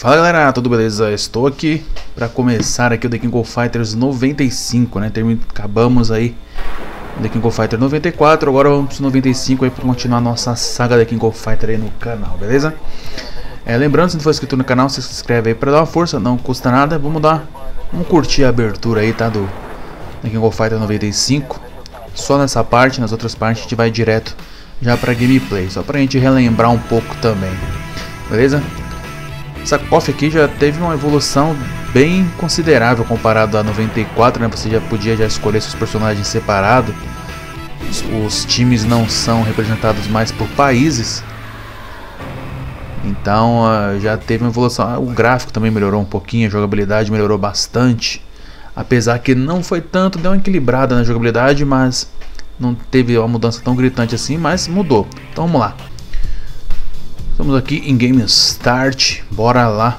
Fala galera, tudo beleza? Estou aqui para começar aqui o The King of Fighters 95, né? Termin acabamos aí The King of Fighters 94, agora vamos pro 95 aí para continuar nossa saga The King of Fighters aí no canal, beleza? É, lembrando, se não for inscrito no canal, se inscreve aí para dar uma força, não custa nada. Vamos dar, vamos curtir a abertura aí, tá? Do The King of Fighters 95. Só nessa parte, nas outras partes a gente vai direto já para gameplay, só pra gente relembrar um pouco também, beleza? Essa KOF aqui já teve uma evolução bem considerável comparado a 94, né? Você já podia já escolher seus personagens separados. Os, os times não são representados mais por países. Então uh, já teve uma evolução. Ah, o gráfico também melhorou um pouquinho, a jogabilidade melhorou bastante. Apesar que não foi tanto, deu uma equilibrada na jogabilidade, mas não teve uma mudança tão gritante assim, mas mudou. Então vamos lá. Estamos aqui em Game Start, bora lá.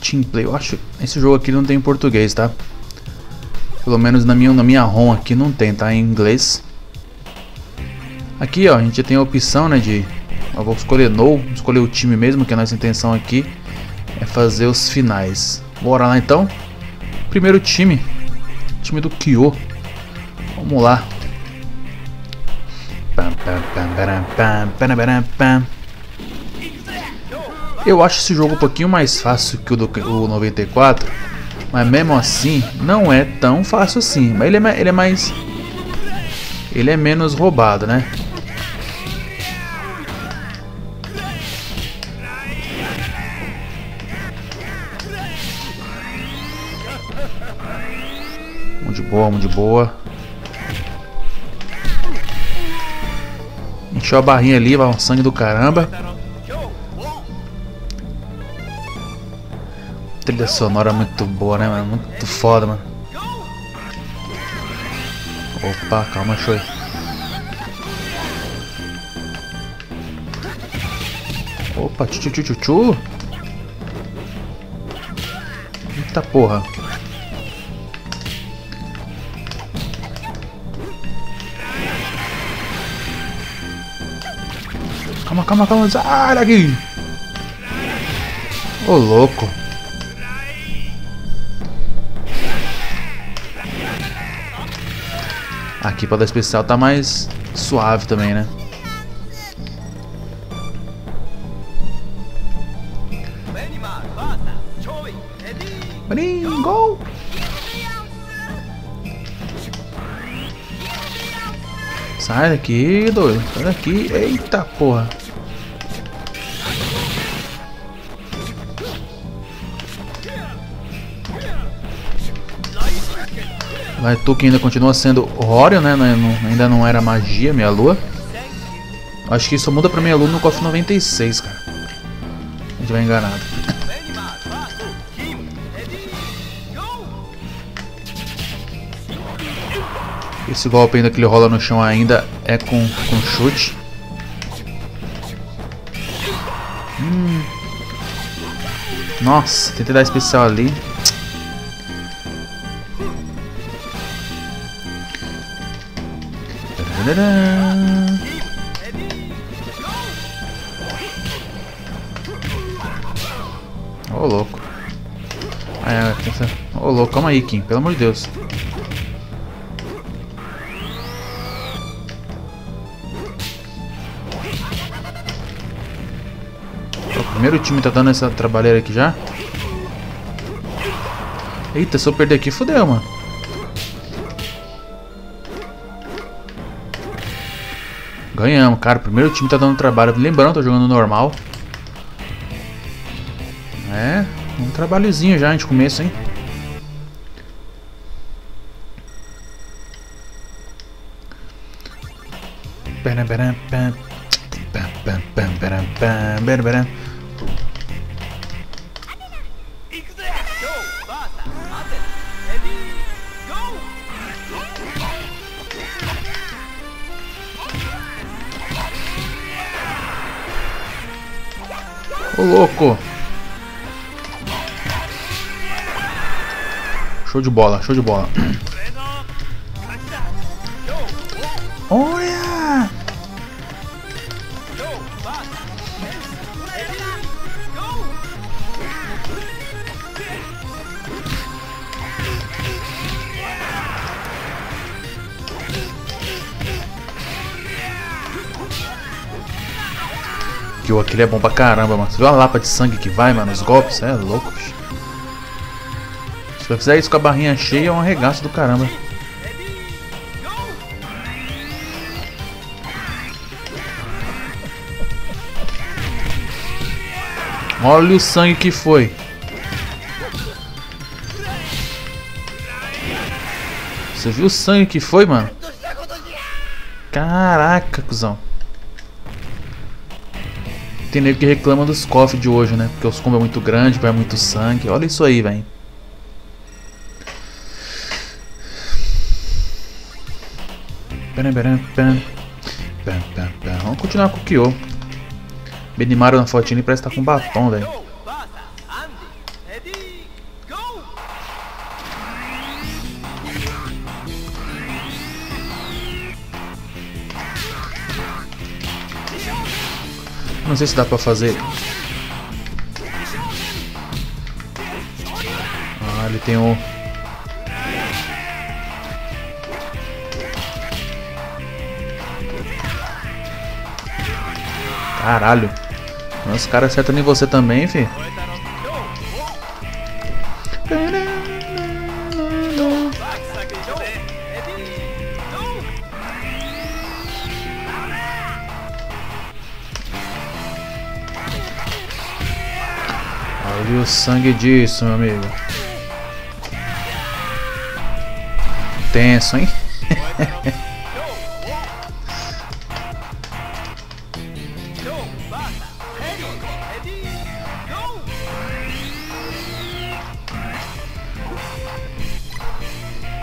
Team play, eu acho esse jogo aqui não tem em português, tá? Pelo menos na minha, na minha ROM aqui não tem, tá? Em inglês. Aqui ó, a gente tem a opção né, de... Eu vou escolher No, escolher o time mesmo, que a nossa intenção aqui é fazer os finais. Bora lá então. Primeiro time, time do Kyo. Vamos lá. Eu acho esse jogo um pouquinho mais fácil que o do o 94, mas mesmo assim não é tão fácil assim. Mas ele é, ele é mais, ele é menos roubado, né? Muito boa, muito boa. Encheu a barrinha ali, vai um sangue do caramba. Trilha sonora muito boa, né, mano? Muito foda, mano. Opa, calma, show. Opa, tchu tchu tchu tchu. Eita porra. Calma, calma, calma. Sai daqui. Ô, louco. Aqui para dar especial tá mais suave também, né? Gol! Sai daqui, doido. Sai daqui. Eita porra. Vai tu que ainda continua sendo Horion, né? Não, ainda não era magia, minha lua. Acho que isso muda pra minha lua no KOF 96, cara. A gente vai enganado. Esse golpe ainda que ele rola no chão ainda é com, com chute. Hum. Nossa, tentei dar especial ali. Ô oh, louco. Ô oh, louco, calma aí, Kim, pelo amor de Deus. O primeiro time tá dando essa trabalheira aqui já. Eita, se eu perder aqui, fodeu, mano. Ganhamos, cara. Primeiro time tá dando trabalho. Lembrando, tô jogando normal. É, um trabalhozinho já de começo, hein? Ô louco! Show de bola, show de bola. Olha! Que o aquele é bom pra caramba, mano. Você viu a lapa de sangue que vai, mano? Os golpes? É louco, bicho. Se eu fizer isso com a barrinha cheia, é um arregaço do caramba. Olha o sangue que foi. Você viu o sangue que foi, mano? Caraca, cuzão. Tem nego que reclama dos cofres de hoje, né? Porque os combos é muito grande, vai muito sangue. Olha isso aí, velho. Vamos continuar com o Kyo. Benimaru na fotinha parece estar tá com batom, velho. Não sei se dá pra fazer. Ah, ele tem o... Caralho. Os caras acertam em você também, fi. Sangue disso, meu amigo. Tenso, hein?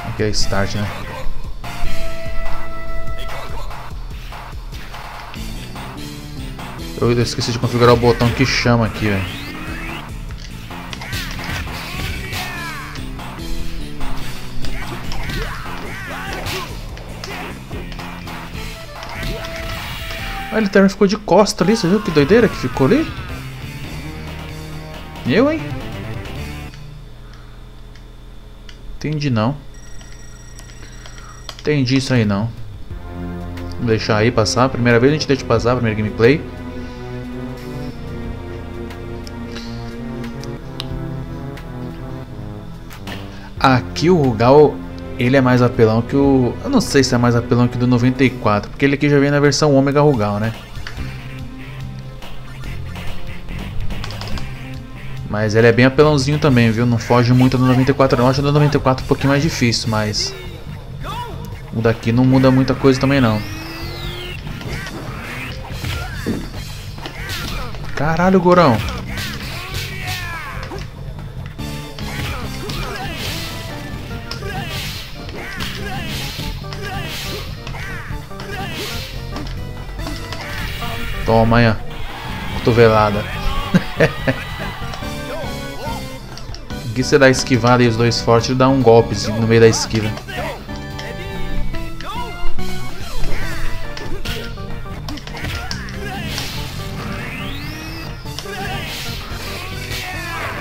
Aqui é start, né? Eu esqueci de configurar o botão que chama aqui, velho. Ah, ele também ficou de costa ali, você viu que doideira que ficou ali? Eu, hein? Entendi não. Entendi isso aí não. Vou deixar aí passar. Primeira vez a gente deixa passar, primeiro gameplay. Aqui o Rugal ele é mais apelão que o... Eu não sei se é mais apelão que o do 94, porque ele aqui já vem na versão Omega Rugal, né? Mas ele é bem apelãozinho também, viu? Não foge muito do 94 não. Acho do 94 um pouquinho mais difícil, mas... O daqui não muda muita coisa também não. Caralho, Gorão. Toma aí, ó. Cotovelada. Aqui você dá esquivada e os dois fortes dá um golpe no meio da esquiva.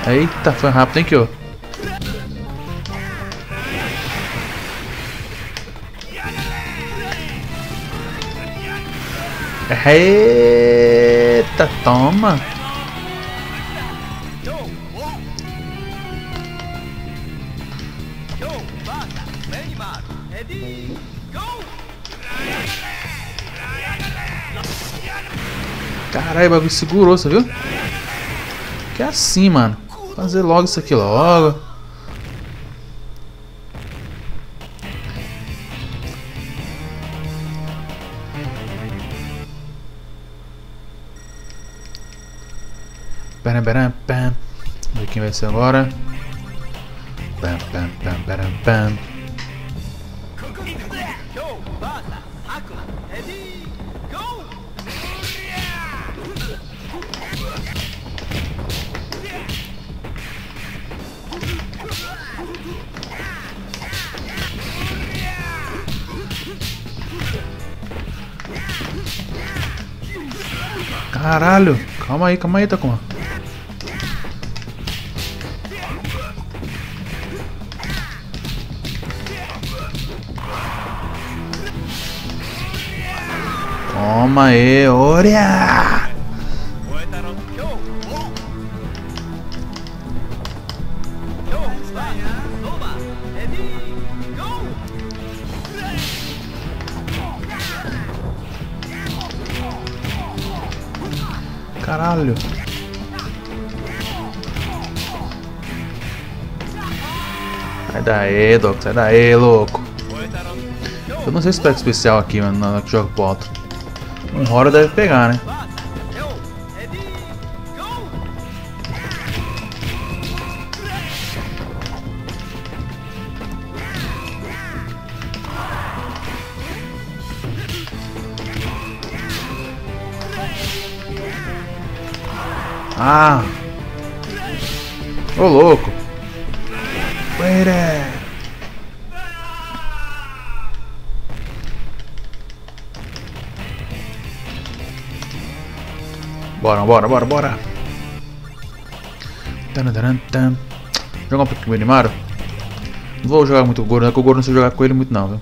Eita, foi rápido, hein, Kyo? Eita, toma. Caralho, o bagulho segurou, você viu? Que é assim, mano. Fazer logo isso aqui logo. Ver quem vai ser agora. Pam, pam, pam, pam, pam. Caralho, calma aí, calma aí, Takuma. Toma aí, Caralho. Sai daí, Doc, sai daí, louco. Eu não sei se pega especial aqui, mano, na hora que jogo pro outro. Um hora deve pegar, né? Ah! Ô louco! Wait Bora, bora, bora, bora! Jogar um pouquinho com o Animaro? Não vou jogar muito com o Goro, não, porque o Goro não sei jogar com ele muito não, viu?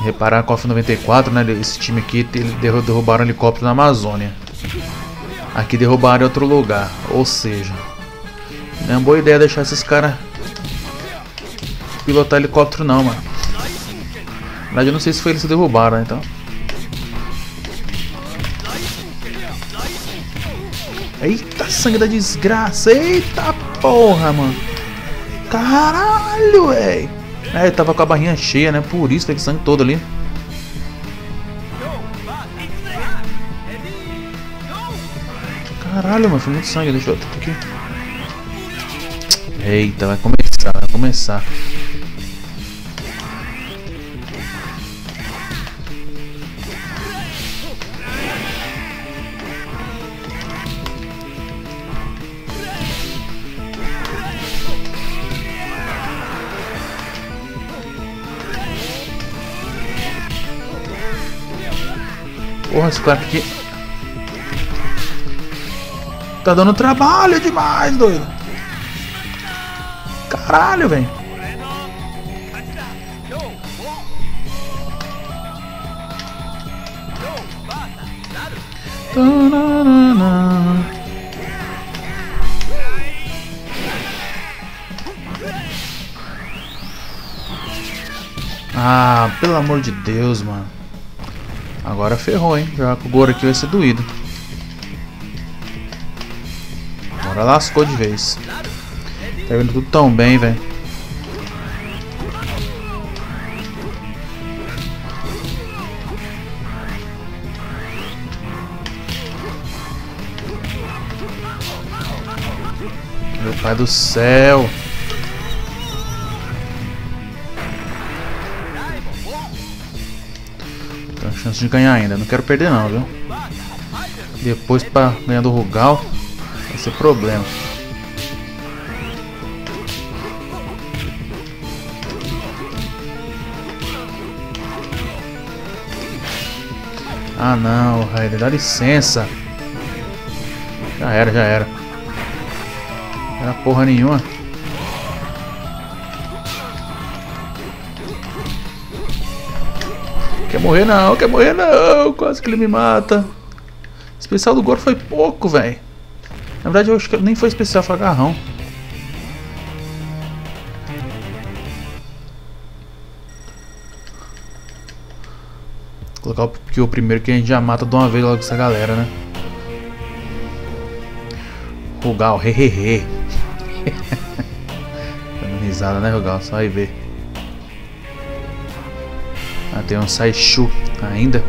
Reparar KOF 94, né? Esse time aqui derrubaram um helicóptero na Amazônia. Aqui derrubaram em outro lugar. Ou seja, não é uma boa ideia deixar esses caras pilotar helicóptero não, mano. Na verdade eu não sei se foi eles que derrubaram, né, então. Eita, sangue da desgraça. Eita porra, mano. Caralho, velho. É, ele tava com a barrinha cheia, né? Por isso tem que sangue todo ali. Caralho, mano, foi muito sangue. Deixa eu aqui. Eita, vai começar, vai começar. Esse cara aqui. Tá dando trabalho demais, doido. Caralho, velho. Ah, pelo amor de Deus, mano. Agora ferrou, hein? Jogar com o Goro aqui vai ser doído. Agora lascou de vez. Tá indo tudo tão bem, velho. Meu pai do céu. Chance de ganhar ainda. Não quero perder não, viu? Depois pra ganhar do Rugal vai ser problema. Ah não, Raider, dá licença. Já era, já era. Não era porra nenhuma. Quer morrer não, quer morrer não. Quase que ele me mata. Especial do Goro foi pouco, velho. Na verdade eu acho que nem foi especial, foi agarrão. Vou colocar o, o primeiro que a gente já mata de uma vez logo essa galera, né? Rugal, hehehe. Dando risada, né, Rugal? Só aí ver. Ah, tem um Saishu ainda.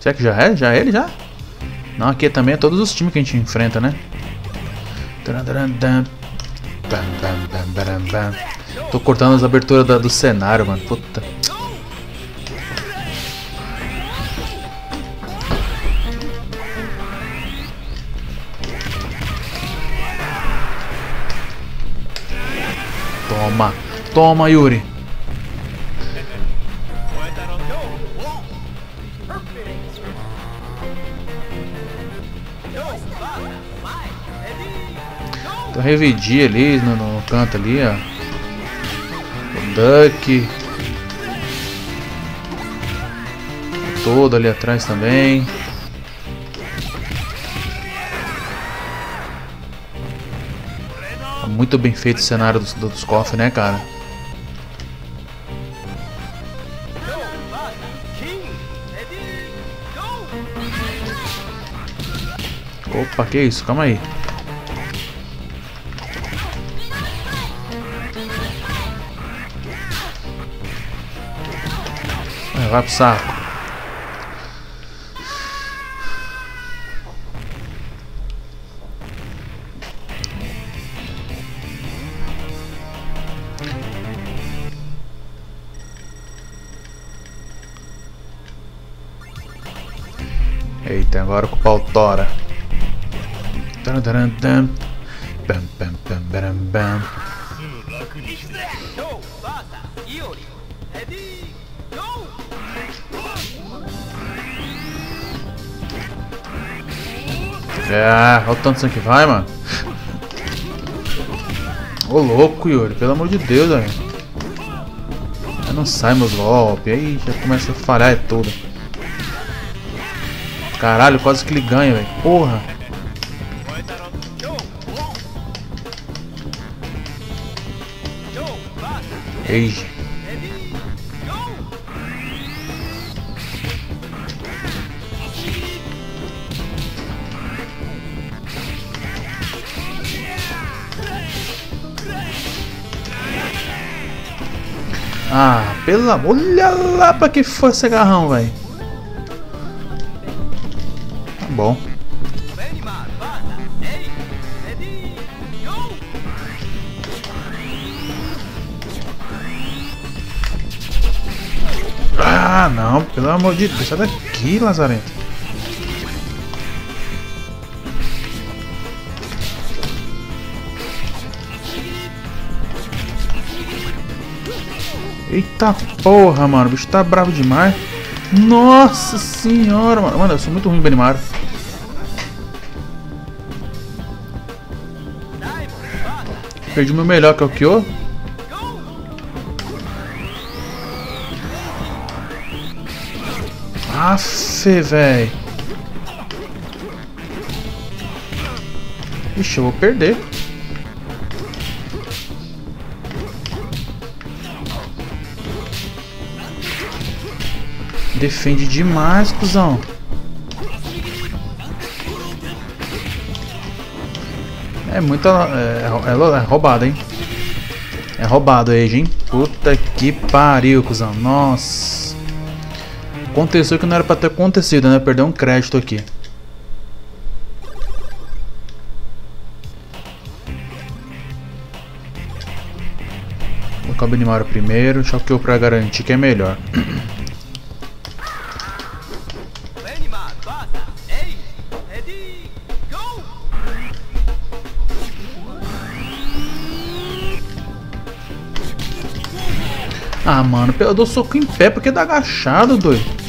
Será que já é? Já é ele já? Não, aqui também é todos os times que a gente enfrenta, né? Tô cortando as aberturas do cenário, mano. Puta. Toma. Yuri. Então revidi ali no, no canto ali, ó. O Duck. Todo ali atrás também. Muito bem feito o cenário dos, dos cofres, né, cara? Opa, que isso? Calma aí. Vai pro saco. Eita, agora com o tora. É, olha o tanto sangue que vai, mano. Ô louco, Yuri, pelo amor de Deus, velho. Não sai meus golpes, aí já começa a falhar é tudo. Caralho, quase que ele ganha, velho. Porra. Ei. Ah, pelo amor. Olha lá pra que foi esse agarrão, velho. Tá bom. Ah, não, pelo amor de Deus, sai daqui, Lazarento. Eita porra, mano. O bicho tá bravo demais. Nossa senhora, mano. Mano, eu sou muito ruim, Benimaro. Perdi o meu melhor, que é o Kyo. Aff, velho. Ixi, eu vou perder. Defende demais, cuzão. É muita. É, é, é roubado, hein? É roubado aí, hein? Puta que pariu, cuzão. Nossa. Aconteceu que não era pra ter acontecido, né? Perdeu um crédito aqui. Colocar o Benimaru primeiro. Choqueou pra garantir que é melhor. Ah, mano, eu dou soco em pé porque dá agachado, doido.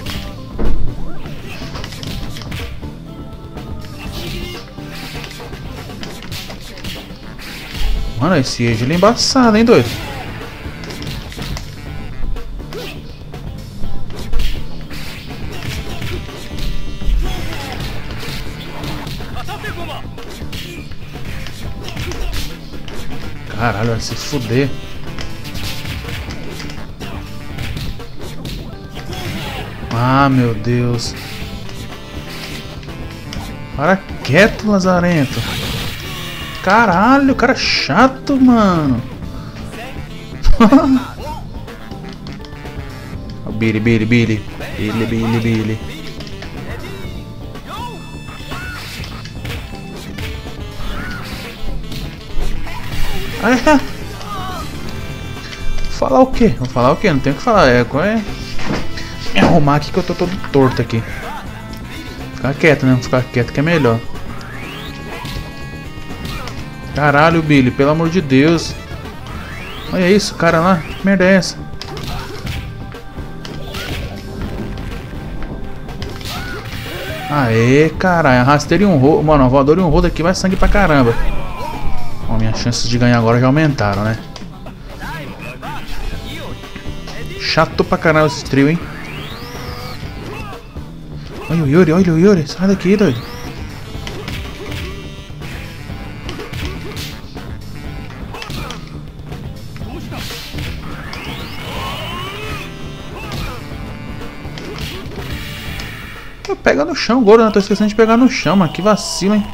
Mano, esse ele é embaçado, hein, doido. Caralho, vai se fuder. Ah, meu Deus. Para quieto, Lazarento. Caralho, cara chato, mano. Billy, Billy, Billy. Billy, Billy, Billy. Ah, Falar o quê? Vou falar o quê? Não tem o que falar. É, é? me arrumar aqui que eu tô todo torto aqui. Ficar quieto, né? Ficar quieto que é melhor. Caralho, Billy, pelo amor de Deus. Olha isso, cara lá. Que merda é essa? Aê, caralho. Rasteiro e um rodo. Mano, voador e um rodo aqui vai sangue pra caramba. Minhas chances de ganhar agora já aumentaram, né? Chato pra caralho esse trio, hein? Olha o Yuri, olha o Yuri. Sai daqui, doido. Pega no chão, Goro, né? Tô esquecendo de pegar no chão, mano. Que vacilo, hein?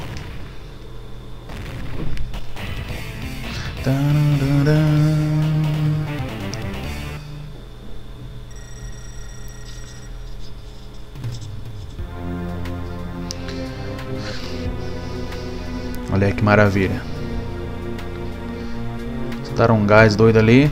Olha que maravilha. Soltaram um gás doido ali.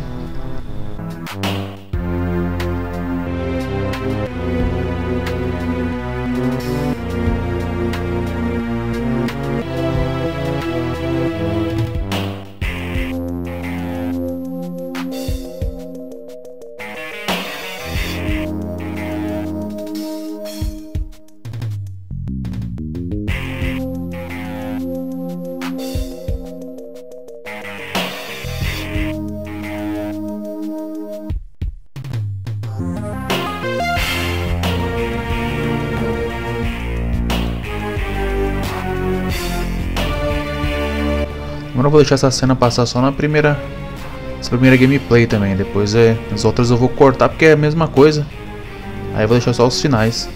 Eu vou deixar essa cena passar só na primeira essa primeira gameplay também. Depois é, as outras eu vou cortar porque é a mesma coisa. Aí eu vou deixar só os finais.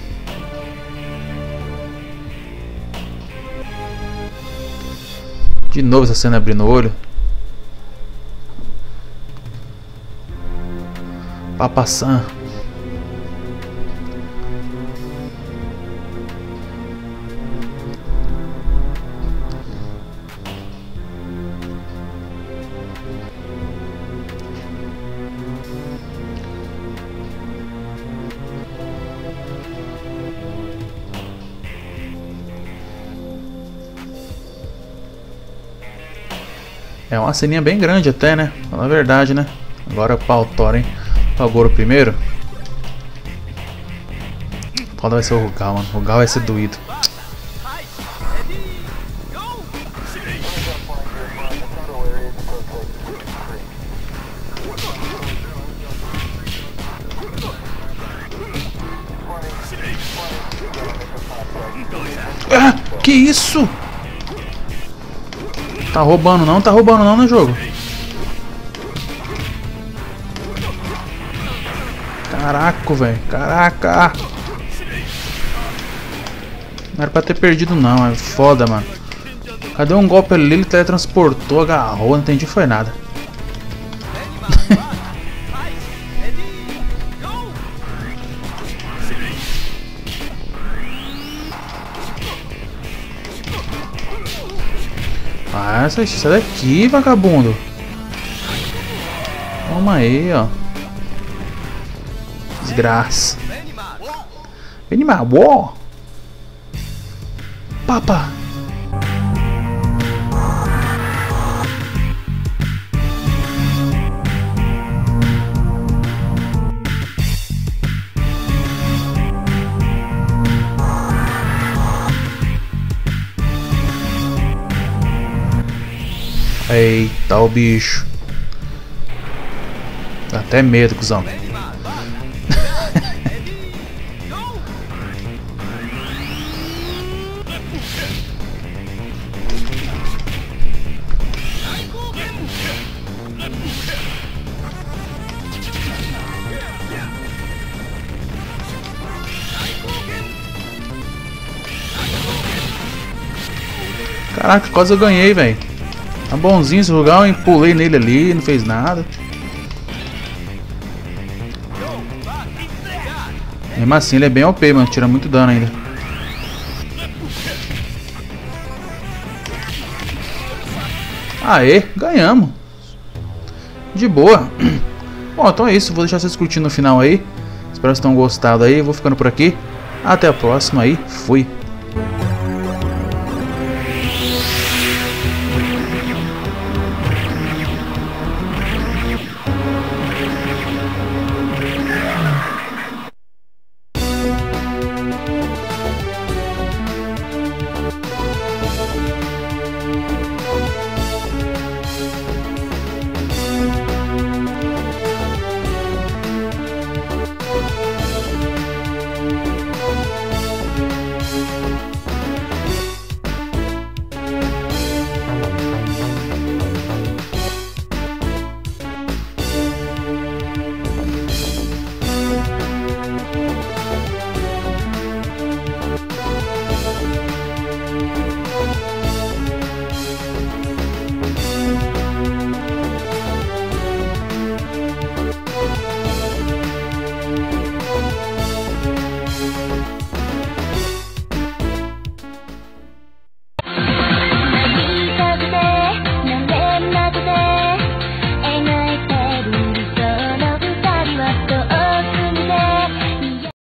De novo essa cena abrindo o olho. Papassan. É uma ceninha bem grande até, né? Na verdade, né? Agora pau Thor, hein? Pau primeiro. Foda vai ser o Rugal, mano. O Rugal vai ser doído. Ah, que isso? Tá roubando não, tá roubando não no jogo. Caraca, velho. Caraca. Não era pra ter perdido não, é foda, mano. Cadê um golpe ali? Ele teletransportou, agarrou, não entendi foi nada. Sai, sai daqui, vagabundo. Toma aí, ó. Desgraça. Animal, ó. Papa. Eita, o bicho. Dá até medo, cuzão. Caraca, quase eu ganhei, velho. Tá bonzinho esse lugar, hein? Pulei nele ali, não fez nada. Mesmo assim, ele é bem OP, mano. Tira muito dano ainda. Aê, ganhamos. De boa. Bom, então é isso. Vou deixar vocês curtindo no final aí. Espero que vocês tenham gostado aí. Vou ficando por aqui. Até a próxima aí. Fui.